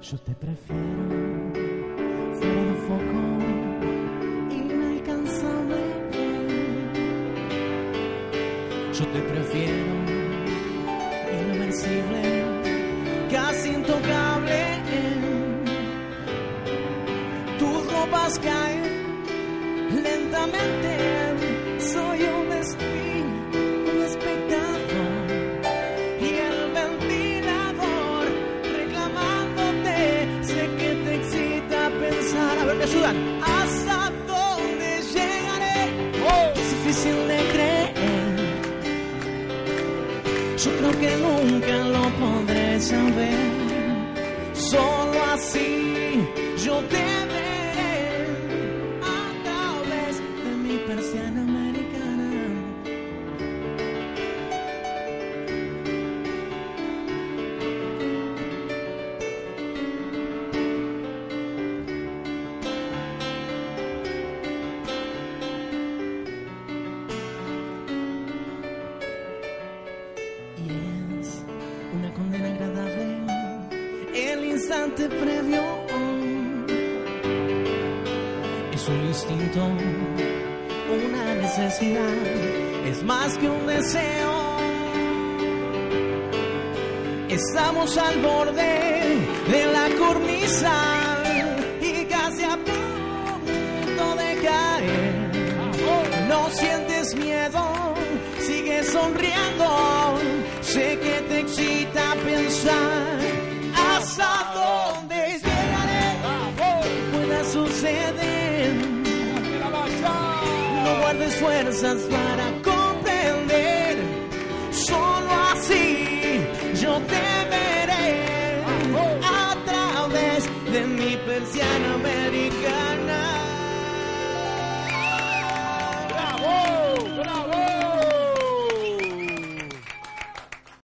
Yo te prefiero fuera de foco, inalcanzable. Yo te prefiero invencible, casi intocable. Tus ropas caen lentamente. Soy un ayudan. ¿Hasta dónde llegaré? Es difícil de creer. Yo creo que nunca lo podré saber. Solo así yo te instante previo. Es un instinto, una necesidad, es más que un deseo. Estamos al borde de la cornisa y casi a punto de caer. No sientes miedo, sigue sonriendo. Sé que te excita pensar No guardes fuerzas para comprender. Solo así yo te veré a través de mi persiana.